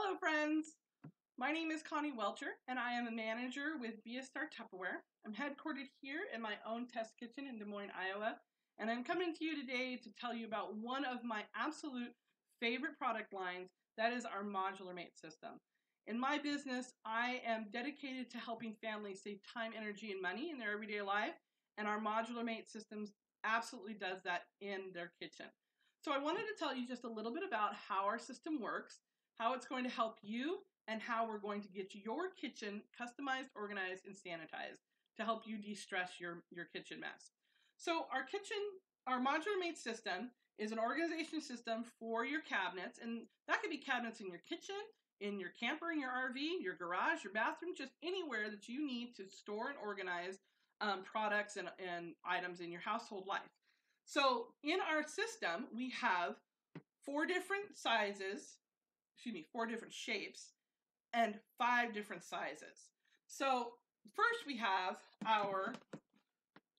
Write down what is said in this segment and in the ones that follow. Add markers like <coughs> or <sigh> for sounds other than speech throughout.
Hello, friends. My name is Connie Welcher, and I am a manager with BStar Tupperware. I'm headquartered here in my own test kitchen in Des Moines, Iowa, and I'm coming to you today to tell you about one of my absolute favorite product lines that is our Modular Mate system. In my business, I am dedicated to helping families save time, energy, and money in their everyday life, and our Modular Mate systems absolutely does that in their kitchen. So I wanted to tell you just a little bit about how our system works, how it's going to help you, and how we're going to get your kitchen customized, organized, and sanitized to help you de-stress your, your kitchen mess. So our kitchen, our Modular Mate system is an organization system for your cabinets, and that could be cabinets in your kitchen, in your camper, in your RV, your garage, your bathroom, just anywhere that you need to store and organize um, products and, and items in your household life. So in our system, we have four different sizes, excuse me, four different shapes, and five different sizes. So first we have our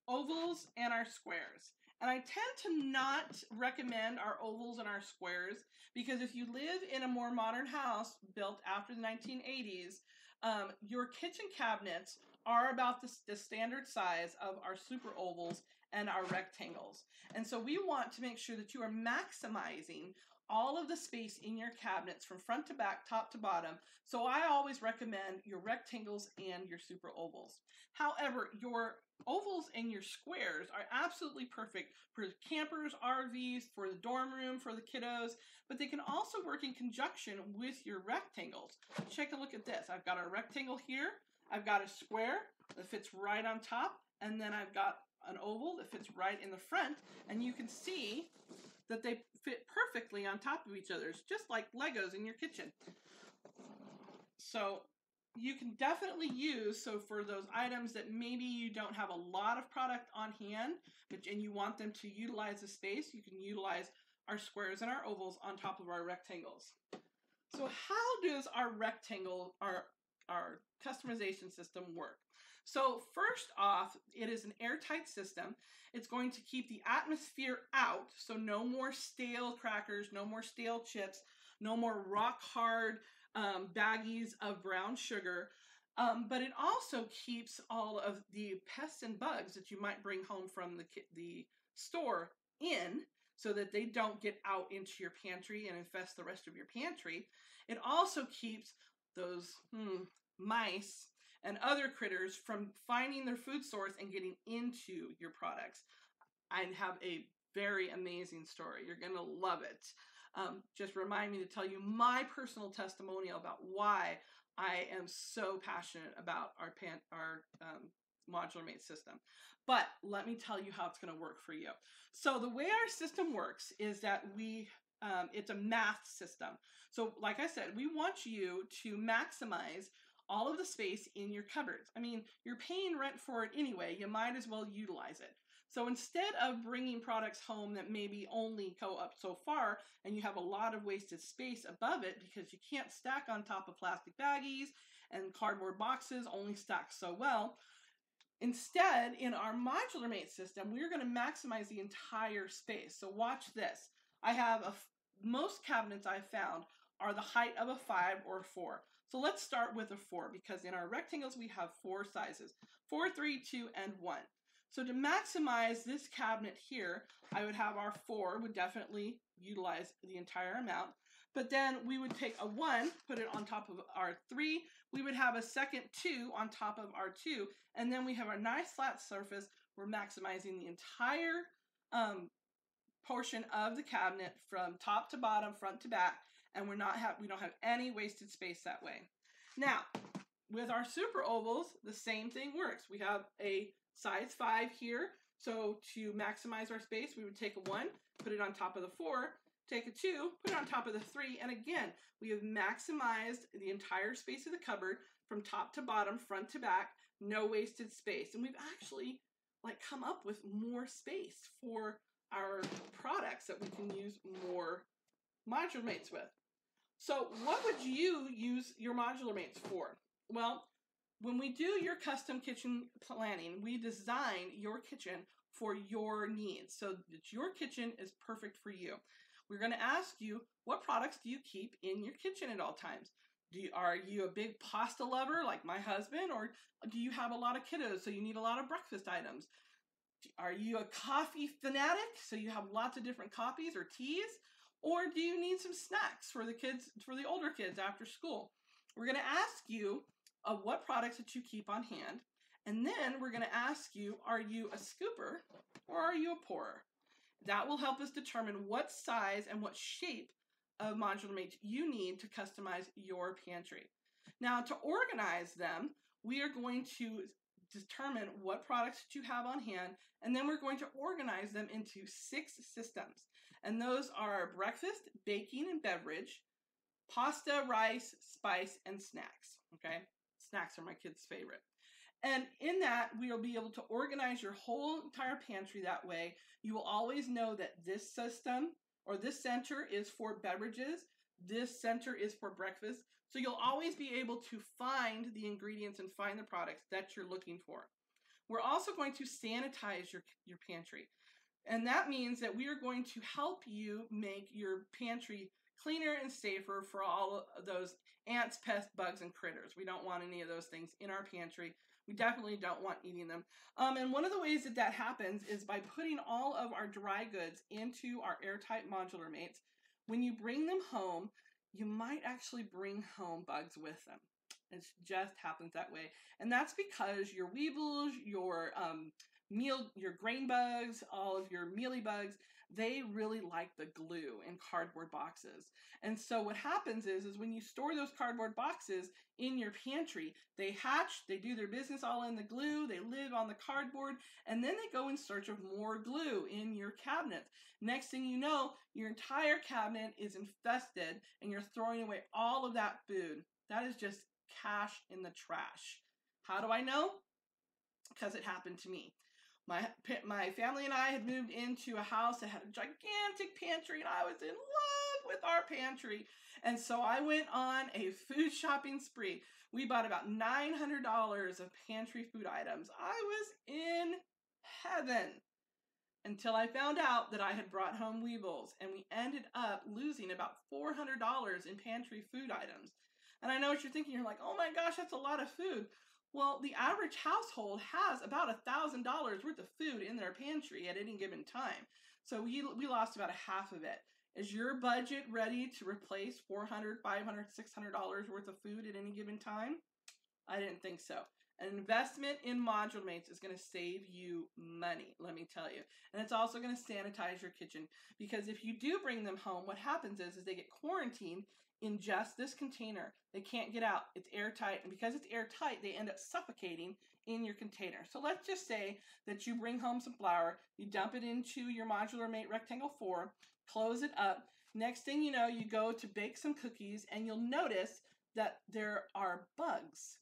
ovals and our squares. And I tend to not recommend our ovals and our squares because if you live in a more modern house built after the 1980s, um, your kitchen cabinets are about the, the standard size of our super ovals and our rectangles. And so we want to make sure that you are maximizing all of the space in your cabinets from front to back, top to bottom. So I always recommend your rectangles and your super ovals. However, your ovals and your squares are absolutely perfect for campers, RVs, for the dorm room, for the kiddos, but they can also work in conjunction with your rectangles. Take a look at this. I've got a rectangle here, I've got a square that fits right on top, and then I've got an oval that fits right in the front, and you can see that they fit perfectly on top of each other. It's just like Legos in your kitchen. So you can definitely use, so for those items that maybe you don't have a lot of product on hand, but and you want them to utilize the space, you can utilize our squares and our ovals on top of our rectangles. So how does our rectangle, our, our customization system work? So first off, it is an airtight system. It's going to keep the atmosphere out, so no more stale crackers, no more stale chips, no more rock hard um, baggies of brown sugar. Um, but it also keeps all of the pests and bugs that you might bring home from the, the store in so that they don't get out into your pantry and infest the rest of your pantry. It also keeps those hmm, mice and other critters from finding their food source and getting into your products. I have a very amazing story. You're going to love it. Um, just remind me to tell you my personal testimonial about why I am so passionate about our pan- our um, modular mate system. But let me tell you how it's going to work for you. So the way our system works is that we um, it's a math system. So like I said, we want you to maximize all of the space in your cupboards. I mean, you're paying rent for it anyway, you might as well utilize it. So instead of bringing products home that maybe only go up so far and you have a lot of wasted space above it because you can't stack on top of plastic baggies and cardboard boxes only stack so well, instead in our modular mate system, we're going to maximize the entire space. So watch this. I have a most cabinets I've found are the height of a 5 or 4. So let's start with a 4 because in our rectangles we have four sizes. four, three, two, and 1. So to maximize this cabinet here, I would have our 4 would definitely utilize the entire amount. But then we would take a 1, put it on top of our 3. We would have a second 2 on top of our 2. And then we have our nice flat surface. We're maximizing the entire um, portion of the cabinet from top to bottom, front to back and we're not have we don't have any wasted space that way. Now, with our super ovals, the same thing works. We have a size 5 here. So to maximize our space, we would take a 1, put it on top of the 4, take a 2, put it on top of the 3, and again, we have maximized the entire space of the cupboard from top to bottom, front to back, no wasted space. And we've actually like come up with more space for our products that we can use more modular mates with. So, what would you use your modular mates for? Well, when we do your custom kitchen planning, we design your kitchen for your needs so that your kitchen is perfect for you. we're going to ask you what products do you keep in your kitchen at all times? Do you, are you a big pasta lover like my husband, or do you have a lot of kiddos so you need a lot of breakfast items? Are you a coffee fanatic so you have lots of different coffees or teas? Or do you need some snacks for the kids, for the older kids after school? We're going to ask you of uh, what products that you keep on hand. And then we're going to ask you, are you a scooper or are you a pourer? That will help us determine what size and what shape of modular mates you need to customize your pantry. Now, to organize them, we are going to determine what products that you have on hand, and then we're going to organize them into six systems. And those are breakfast, baking, and beverage, pasta, rice, spice, and snacks. Okay? Snacks are my kids' favorite. And in that, we will be able to organize your whole entire pantry that way. You will always know that this system or this center is for beverages, this center is for breakfast. So you'll always be able to find the ingredients and find the products that you're looking for. We're also going to sanitize your, your pantry. And that means that we are going to help you make your pantry cleaner and safer for all of those ants, pests, bugs, and critters. We don't want any of those things in our pantry. We definitely don't want eating them. Um, and one of the ways that that happens is by putting all of our dry goods into our airtight modular mates. When you bring them home, you might actually bring home bugs with them. It just happens that way. And that's because your weevils, your um, meal, your grain bugs, all of your mealy bugs, they really like the glue in cardboard boxes. And so what happens is, is when you store those cardboard boxes in your pantry, they hatch, they do their business all in the glue, they live on the cardboard, and then they go in search of more glue in your cabinets. Next thing you know, your entire cabinet is infested and you're throwing away all of that food. That is just cash in the trash. How do I know? Because it happened to me. My, my family and I had moved into a house that had a gigantic pantry, and I was in love with our pantry. And so I went on a food shopping spree. We bought about $900 of pantry food items. I was in heaven until I found out that I had brought home weevils, and we ended up losing about $400 in pantry food items. And I know what you're thinking. You're like, oh my gosh, that's a lot of food. Well, the average household has about a thousand dollars worth of food in their pantry at any given time. So we, we lost about a half of it. Is your budget ready to replace $400, $500, $600 worth of food at any given time? I didn't think so. An investment in Modular Mates is going to save you money, let me tell you. And it's also going to sanitize your kitchen because if you do bring them home, what happens is, is they get quarantined in just this container. They can't get out. It's airtight. And because it's airtight, they end up suffocating in your container. So let's just say that you bring home some flour, you dump it into your modular mate rectangle 4, close it up. Next thing you know, you go to bake some cookies and you'll notice that there are bugs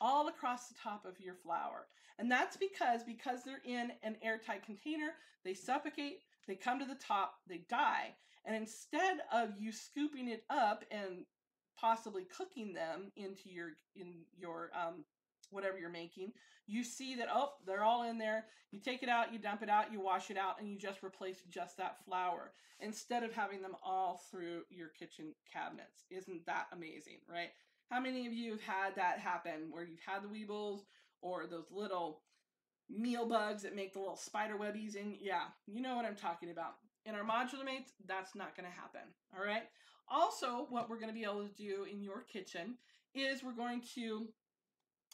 all across the top of your flour. And that's because because they're in an airtight container, they suffocate, they come to the top, they die. And instead of you scooping it up and possibly cooking them into your in your um, whatever you're making, you see that oh they're all in there. You take it out, you dump it out, you wash it out, and you just replace just that flour instead of having them all through your kitchen cabinets. Isn't that amazing, right? How many of you have had that happen where you've had the weevils or those little meal bugs that make the little spider webbies in? Yeah, you know what I'm talking about. In our modular mates, that's not going to happen. All right. Also, what we're going to be able to do in your kitchen is we're going to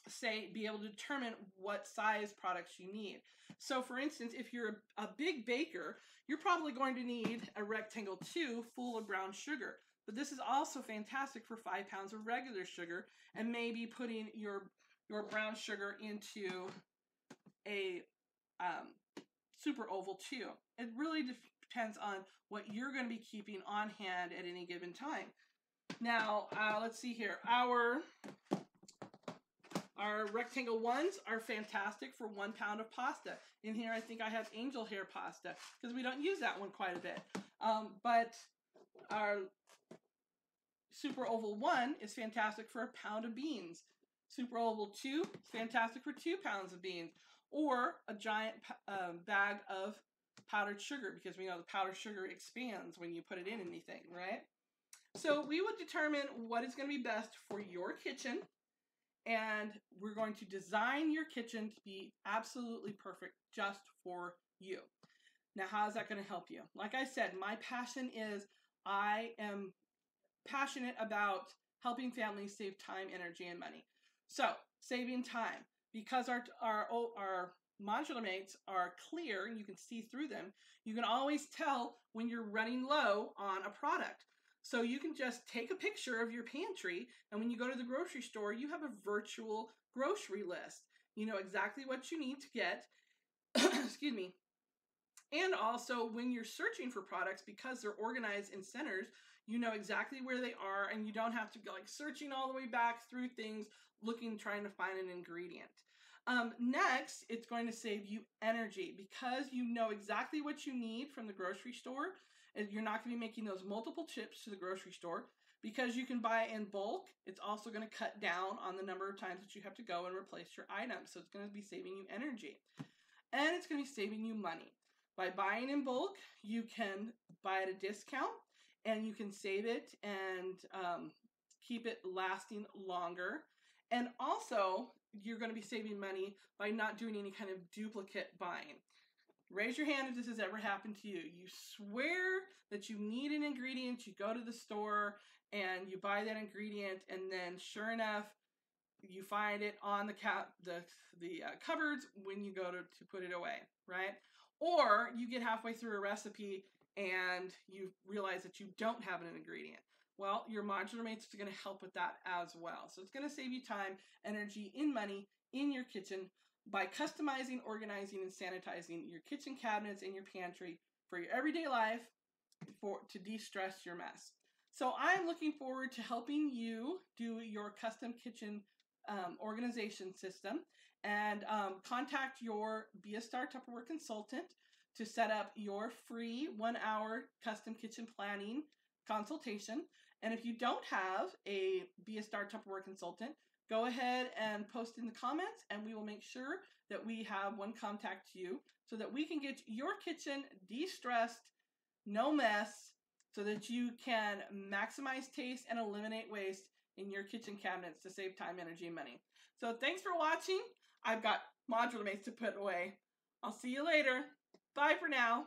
say be able to determine what size products you need. So for instance, if you're a, a big baker, you're probably going to need a rectangle 2 full of brown sugar. But this is also fantastic for five pounds of regular sugar and maybe putting your your brown sugar into a um, super oval too. It really depends on what you're going to be keeping on hand at any given time. Now, uh, let's see here. Our our rectangle ones are fantastic for one pound of pasta. In here, I think I have angel hair pasta because we don't use that one quite a bit. Um, but our super oval one is fantastic for a pound of beans. Super oval two is fantastic for two pounds of beans. Or a giant um, bag of powdered sugar because we know the powdered sugar expands when you put it in anything, right? So we would determine what is going to be best for your kitchen and we're going to design your kitchen to be absolutely perfect just for you. Now, how is that going to help you? Like I said, my passion is I am passionate about helping families save time, energy, and money. So, saving time because our our our modular mates are clear and you can see through them. You can always tell when you're running low on a product. So you can just take a picture of your pantry, and when you go to the grocery store, you have a virtual grocery list. You know exactly what you need to get. <coughs> Excuse me. And also, when you're searching for products, because they're organized in centers, you know exactly where they are, and you don't have to go like searching all the way back through things, looking, trying to find an ingredient. Um, next, it's going to save you energy because you know exactly what you need from the grocery store you're not going to be making those multiple trips to the grocery store because you can buy in bulk. It's also going to cut down on the number of times that you have to go and replace your items. So it's going to be saving you energy. And it's going to be saving you money. By buying in bulk, you can buy at a discount and you can save it and um, keep it lasting longer. And also, you're going to be saving money by not doing any kind of duplicate buying. Raise your hand if this has ever happened to you. You swear that you need an ingredient, you go to the store and you buy that ingredient, and then sure enough, you find it on the cap the the uh, cupboards when you go to, to put it away, right? Or you get halfway through a recipe and you realize that you don't have an ingredient. Well, your modular mates are going to help with that as well. So it's going to save you time, energy, and money in your kitchen by customizing, organizing, and sanitizing your kitchen cabinets and your pantry for your everyday life for to de-stress your mess. So I'm looking forward to helping you do your custom kitchen um, organization system and um, contact your Be a Star Tupperware consultant to set up your free one hour custom kitchen planning consultation. And if you don't have a Be a Star Tupperware consultant, go ahead and post in the comments and we will make sure that we have one contact you so that we can get your kitchen de-stressed, no mess, so that you can maximize taste and eliminate waste in your kitchen cabinets to save time, energy, and money. So thanks for watching. I've got modular mates to put away. I'll see you later. Bye for now.